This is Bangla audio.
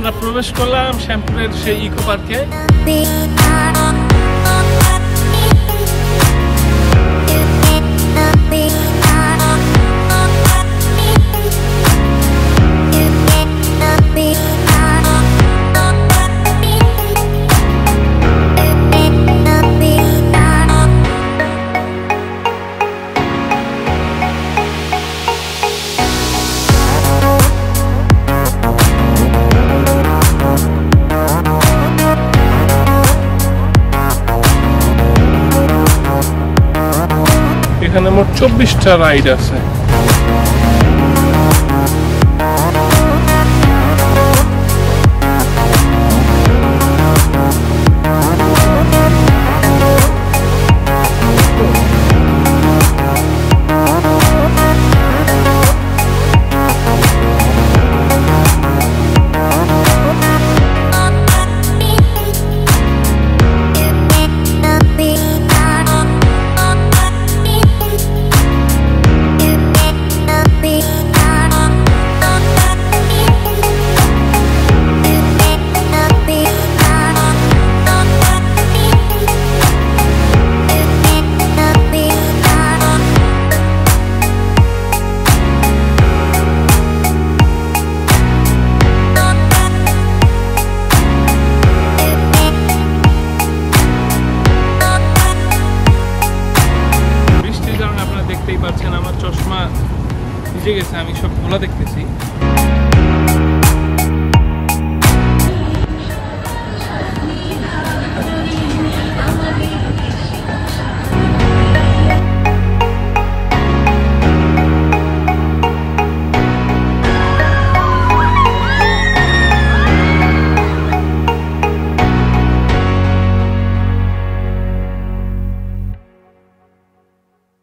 আমরা প্রবেশ করলাম শ্যামপুরের সেই ইকো পার্কে। এখানে মোট চব্বিশটা রাইড আছে। চশমা ভিজে গেছে আমি সব খোলা দেখতেছি।